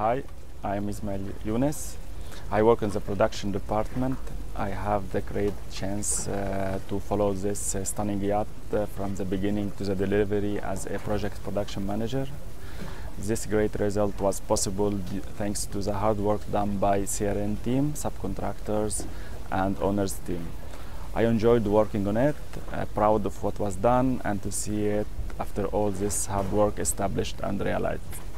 Hi, I am Ismail Younes. I work in the production department. I have the great chance uh, to follow this uh, stunning yacht uh, from the beginning to the delivery as a project production manager. This great result was possible thanks to the hard work done by CRN team, subcontractors, and owners team. I enjoyed working on it, uh, proud of what was done, and to see it after all this hard work established and realized.